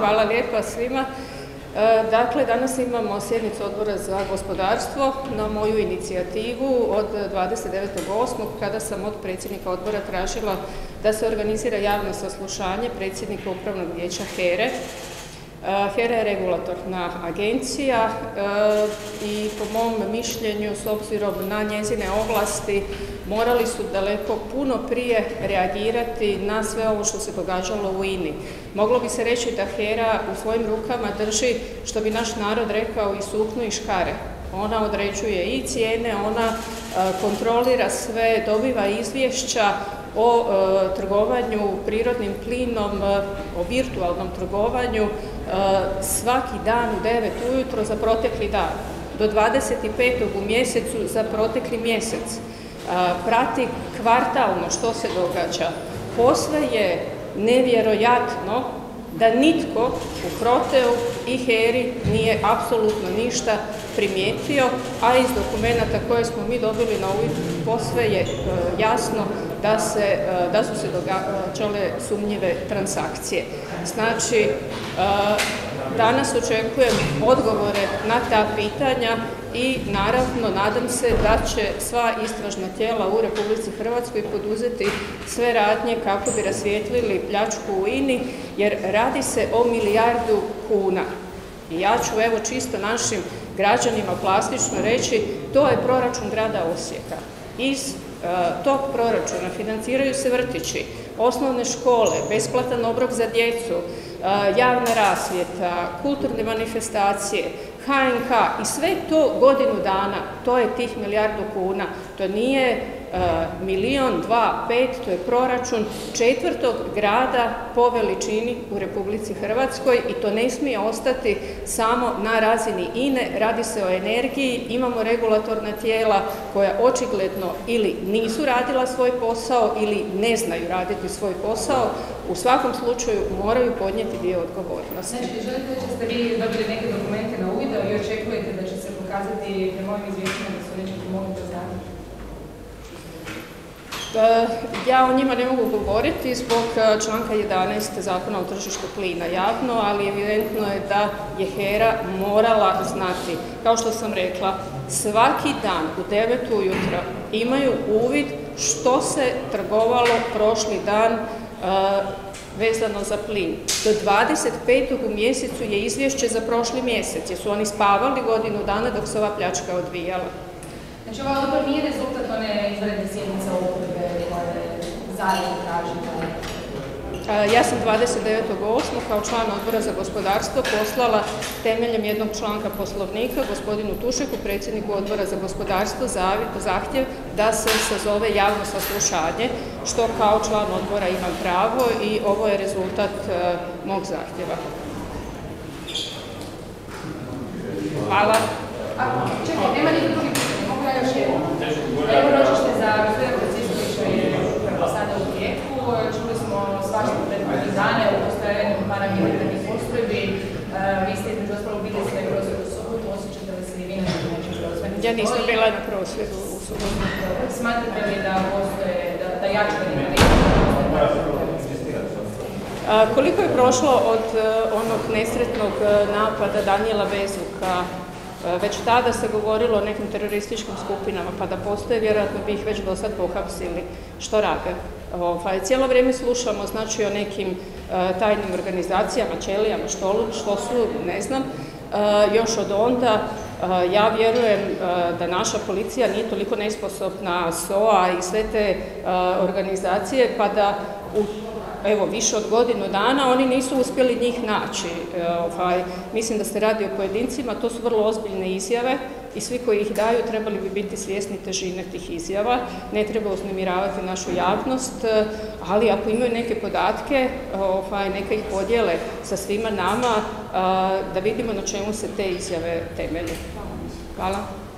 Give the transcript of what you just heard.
hvala lijepa svima. E, dakle, danas imamo sjednicu odbora za gospodarstvo na moju inicijativu od 29.8. kada sam od predsjednika odbora tražila da se organizira javno saslušanje predsjednika Upravnog vijeća HERE HERA je regulatorna agencija eh, i po mom mišljenju s obzirom na njezine ovlasti morali su daleko puno prije reagirati na sve ovo što se događalo u INI. Moglo bi se reći da HERA u svojim rukama drži, što bi naš narod rekao, i suknu i škare. Ona određuje i cijene, ona eh, kontrolira sve, dobiva izvješća, o e, trgovanju prirodnim plinom, e, o virtualnom trgovanju e, svaki dan u 9 ujutro za protekli dan, do 25. u mjesecu za protekli mjesec. Prati kvartalno što se događa. Posve je nevjerojatno da nitko u Hroteu i Heri nije apsolutno ništa primijetio, a iz dokumenta koje smo mi dobili na uvid posve je jasno da, se, e, da su se događale sumnjive transakcije. Znači, e, danas očekujem odgovore na ta pitanja i naravno nadam se da će sva istražna tijela u Republici Hrvatskoj poduzeti sve radnje kako bi rasvijetlili pljačku u INI jer radi se o milijardu kuna. I ja ću evo čisto našim građanima plastično reći to je proračun grada Osijeka. Iz E, tog proračuna financiraju se vrtići, osnovne škole, besplatan obrok za djecu, e, javna rasvjeta, kulturne manifestacije, HNK i sve to godinu dana, to je tih milijardu kuna. To nije milion, dva, pet, to je proračun četvrtog grada po veličini u Republici Hrvatskoj i to ne smije ostati samo na razini INE, radi se o energiji, imamo regulatorna tijela koja očigledno ili nisu radila svoj posao ili ne znaju raditi svoj posao, u svakom slučaju moraju podnijeti dio odgovornosti. Znači, želite da ste vi dobili neke dokumente na uvid i očekujete da će se pokazati prema ovim izvješćima da su neće pomogli da E, ja o njima ne mogu govoriti zbog e, članka 11. zakona o tržištu plina javno, ali evidentno je da je HERA morala znati. Kao što sam rekla, svaki dan u 9 ujutro imaju uvid što se trgovalo prošli dan e, vezano za plin. Do 25. u mjesecu je izvješće za prošli mjesec, jer su oni spavali godinu dana dok se ova pljačka odvijala. Znači ovaj odbor nije rezultat one izvanredne sjednice oporbe tražite? Ja sam 29.8. kao član odbora za gospodarstvo poslala temeljem jednog članka poslovnika gospodinu Tušeku, predsjedniku odbora za gospodarstvo, zahtjev da se sazove javno saslušanje, što kao član odbora imam pravo i ovo je rezultat e, mog zahtjeva. Hvala. čekaj, nema drugi još jedno. Evo ročište za gospodina Procistovića je upravo sada u tijeku. Čuli smo svašta prethodnih dana u postojanju paramilitarnih postrojbi. E, vi ste između ostalo bili sve prosvjedu u subotu, osjećate li se i vi na nekim prosvjedu? Ja nisam bila na prosvjedu u subotu. Smatrate li da postoje, da, da koliko je prošlo od e, onog nesretnog e, napada Danijela Bezuka E, već tada se govorilo o nekim terorističkim skupinama, pa da postoje, vjerojatno bi ih već do sad pohapsili. Što rade? Ovaj, cijelo vrijeme slušamo znači, o nekim tajnim organizacijama, čelijama, što, što su, ne znam. Još od onda ja vjerujem da naša policija nije toliko nesposobna, SOA i sve te organizacije, pa da u evo više od godinu dana, oni nisu uspjeli njih naći. E, ovaj, mislim da se radi o pojedincima, to su vrlo ozbiljne izjave i svi koji ih daju trebali bi biti svjesni težine tih izjava. Ne treba uznemiravati našu javnost, e, ali ako imaju neke podatke, ovaj, neka ih podijele sa svima nama da vidimo na čemu se te izjave temelje. Hvala.